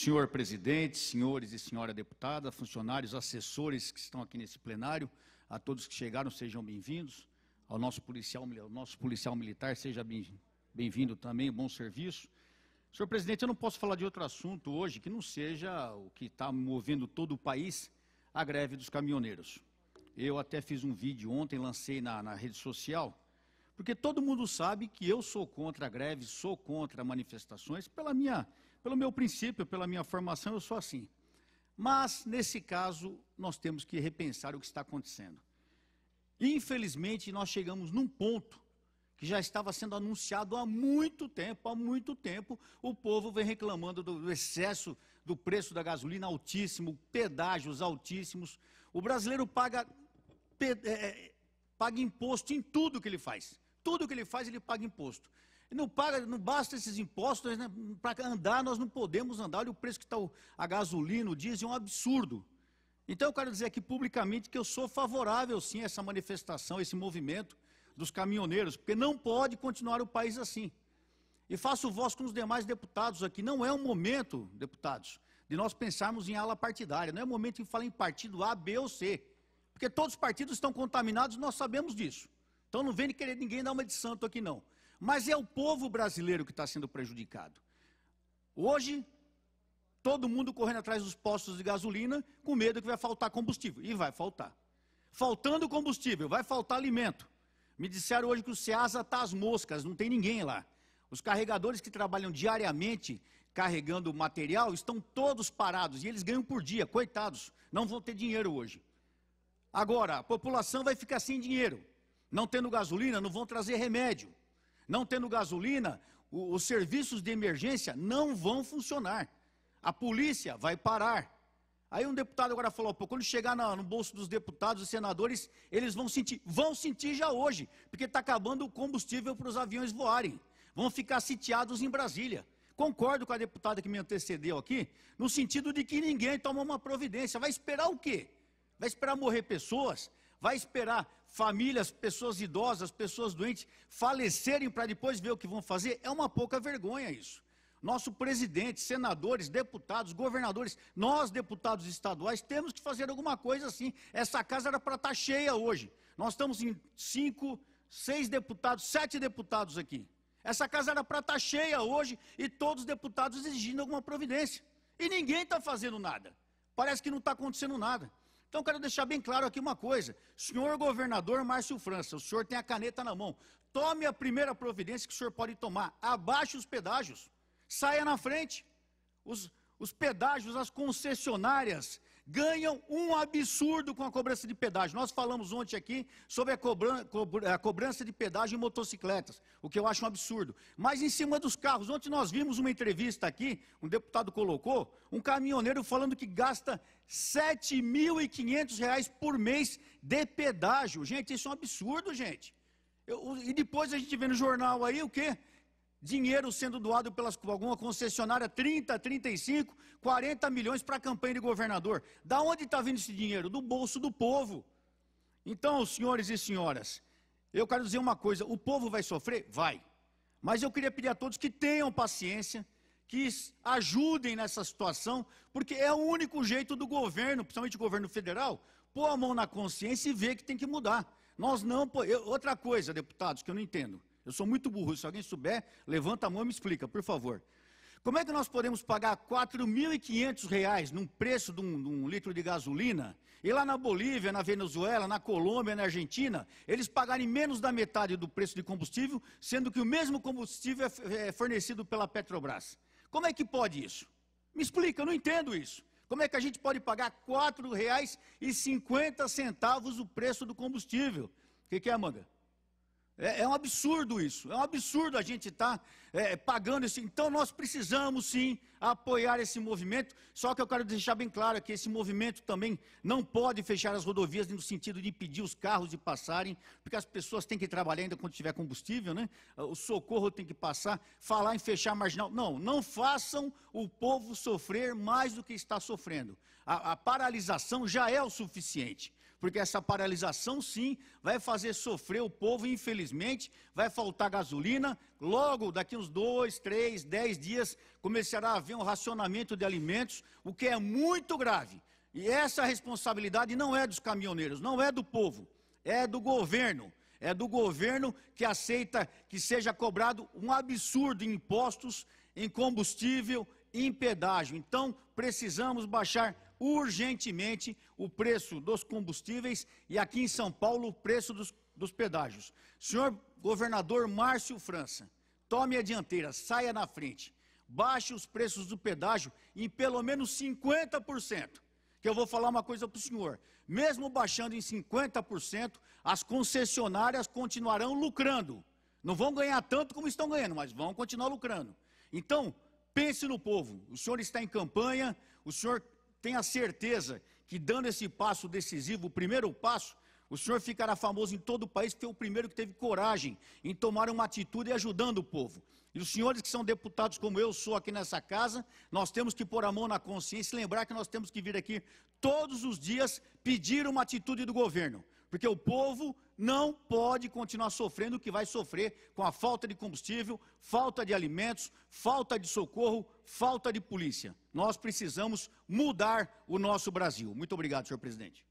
senhor presidente, senhores e senhora deputada, funcionários, assessores que estão aqui nesse plenário, a todos que chegaram, sejam bem-vindos. Ao nosso policial, ao nosso policial militar, seja bem-vindo também, bom serviço. Senhor presidente, eu não posso falar de outro assunto hoje que não seja o que está movendo todo o país, a greve dos caminhoneiros. Eu até fiz um vídeo ontem, lancei na, na rede social, porque todo mundo sabe que eu sou contra a greve, sou contra manifestações, pela minha, pelo meu princípio, pela minha formação, eu sou assim. Mas, nesse caso, nós temos que repensar o que está acontecendo. Infelizmente, nós chegamos num ponto que já estava sendo anunciado há muito tempo, há muito tempo, o povo vem reclamando do excesso do preço da gasolina altíssimo, pedágios altíssimos. O brasileiro paga, é, é, paga imposto em tudo que ele faz. Tudo que ele faz, ele paga imposto. E não, paga, não basta esses impostos, né? para andar nós não podemos andar. Olha o preço que está a gasolina, o diesel, é um absurdo. Então eu quero dizer aqui publicamente que eu sou favorável sim a essa manifestação, a esse movimento dos caminhoneiros, porque não pode continuar o país assim. E faço voz com os demais deputados aqui. Não é um momento, deputados, de nós pensarmos em ala partidária. Não é momento de falar em partido A, B ou C. Porque todos os partidos estão contaminados, nós sabemos disso. Então não vem querer ninguém dar uma de santo aqui não. Mas é o povo brasileiro que está sendo prejudicado. Hoje, todo mundo correndo atrás dos postos de gasolina, com medo que vai faltar combustível. E vai faltar. Faltando combustível, vai faltar alimento. Me disseram hoje que o Ceasa está às moscas, não tem ninguém lá. Os carregadores que trabalham diariamente carregando material estão todos parados e eles ganham por dia, coitados, não vão ter dinheiro hoje. Agora, a população vai ficar sem dinheiro. Não tendo gasolina, não vão trazer remédio. Não tendo gasolina, os serviços de emergência não vão funcionar. A polícia vai parar. Aí um deputado agora falou, pô, quando chegar no bolso dos deputados e senadores, eles vão sentir, vão sentir já hoje, porque está acabando o combustível para os aviões voarem. Vão ficar sitiados em Brasília. Concordo com a deputada que me antecedeu aqui, no sentido de que ninguém toma uma providência. Vai esperar o quê? Vai esperar morrer pessoas? Vai esperar famílias, pessoas idosas, pessoas doentes falecerem para depois ver o que vão fazer? É uma pouca vergonha isso. Nosso presidente, senadores, deputados, governadores, nós, deputados estaduais, temos que fazer alguma coisa assim. Essa casa era para estar tá cheia hoje. Nós estamos em cinco, seis deputados, sete deputados aqui. Essa casa era para estar tá cheia hoje e todos os deputados exigindo alguma providência. E ninguém está fazendo nada. Parece que não está acontecendo nada. Então, quero deixar bem claro aqui uma coisa. Senhor governador Márcio França, o senhor tem a caneta na mão. Tome a primeira providência que o senhor pode tomar. Abaixe os pedágios. Saia na frente. Os, os pedágios, as concessionárias ganham um absurdo com a cobrança de pedágio. Nós falamos ontem aqui sobre a, a, cobrança de pedágio em motocicletas, o que eu acho um absurdo. Mas em cima dos carros, ontem nós vimos uma entrevista aqui, um deputado colocou, um caminhoneiro falando que gasta R$ 7.500 por mês de pedágio. Gente, isso é um absurdo, gente. Eu, e depois a gente vê no jornal aí o quê? Dinheiro sendo doado pelas alguma concessionária, 30, 35, 40 milhões para a campanha de governador. Da onde está vindo esse dinheiro? Do bolso do povo. Então, senhores e senhoras, eu quero dizer uma coisa: o povo vai sofrer? Vai. Mas eu queria pedir a todos que tenham paciência, que ajudem nessa situação, porque é o único jeito do governo, principalmente o governo federal, pôr a mão na consciência e ver que tem que mudar. Nós não. Outra coisa, deputados, que eu não entendo. Eu sou muito burro. Se alguém souber, levanta a mão e me explica, por favor. Como é que nós podemos pagar R$ 4.500 num preço de um, de um, litro de gasolina, e lá na Bolívia, na Venezuela, na Colômbia, na Argentina, eles pagarem menos da metade do preço de combustível, sendo que o mesmo combustível é, é fornecido pela Petrobras? Como é que pode isso? Me explica, eu não entendo isso. Como é que a gente pode pagar R$ 4,50 o preço do combustível? O que, que é, Manga? É, é, um absurdo isso, é um absurdo a gente estar tá, é, pagando isso. Então nós precisamos sim apoiar esse movimento, só que eu quero deixar bem claro que esse movimento também não pode fechar as rodovias no sentido de impedir os carros de passarem, porque as pessoas têm que trabalhar ainda quando tiver combustível, né? O socorro tem que passar, falar em fechar marginal. Não, não façam o povo sofrer mais do que está sofrendo. a, a paralisação já é o suficiente. Porque essa paralisação, sim, vai fazer sofrer o povo, infelizmente, vai faltar gasolina. Logo, daqui uns dois, três, dez dias, começará a haver um racionamento de alimentos, o que é muito grave. E essa responsabilidade não é dos caminhoneiros, não é do povo, é do governo. É do governo que aceita que seja cobrado um absurdo em impostos, em combustível, em pedágio. Então, precisamos baixar urgentemente o preço dos combustíveis e aqui em São Paulo o preço dos, dos pedágios. Senhor governador Márcio França, tome a dianteira, saia na frente, baixe os preços do pedágio em pelo menos 50%. Que eu vou falar uma coisa para o senhor: mesmo baixando em 50%, as concessionárias continuarão lucrando. Não vão ganhar tanto como estão ganhando, mas vão continuar lucrando. Então, pense no povo. O senhor está em campanha, o senhor tem a certeza que dando esse passo decisivo, o primeiro passo, o senhor ficará famoso em todo o país, porque é o primeiro que teve coragem em tomar uma atitude e ajudando o povo. E os senhores que são deputados, como eu sou aqui nessa casa, nós temos que pôr a mão na consciência e lembrar que nós temos que vir aqui todos os dias pedir uma atitude do governo. Porque o povo não pode continuar sofrendo o que vai sofrer com a falta de combustível, falta de alimentos, falta de socorro, falta de polícia. Nós precisamos mudar o nosso Brasil. Muito obrigado, senhor presidente.